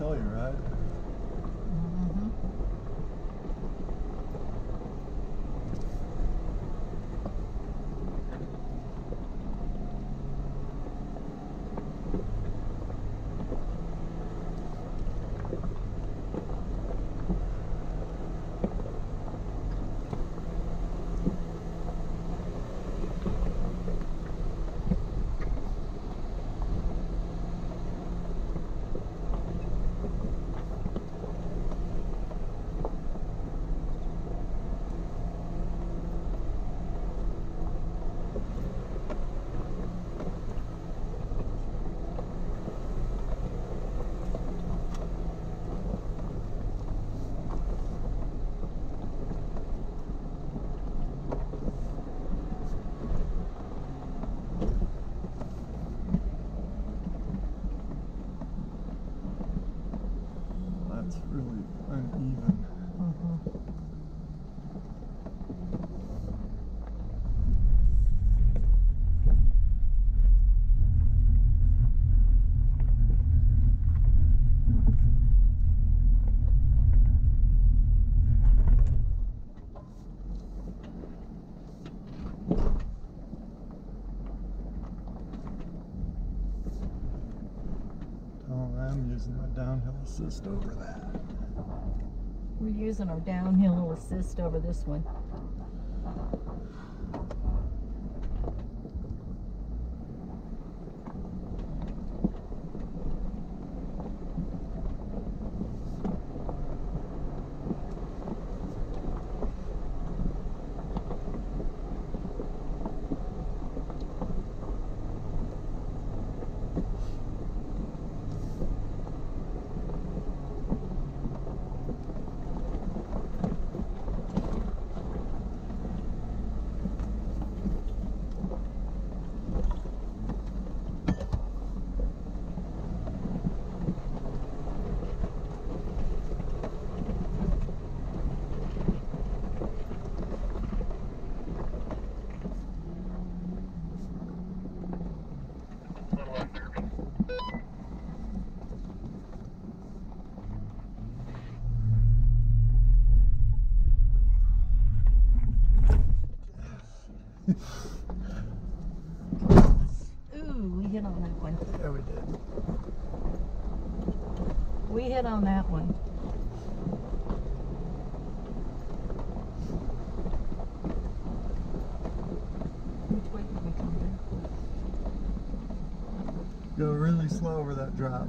tell That's really uneven. Mhm. Oh, I'm using my downhill assist over that. We're using our downhill assist over this one. Ooh, we hit on that one. Yeah, we did. We hit on that one. Which way did we come Go really slow over that drop.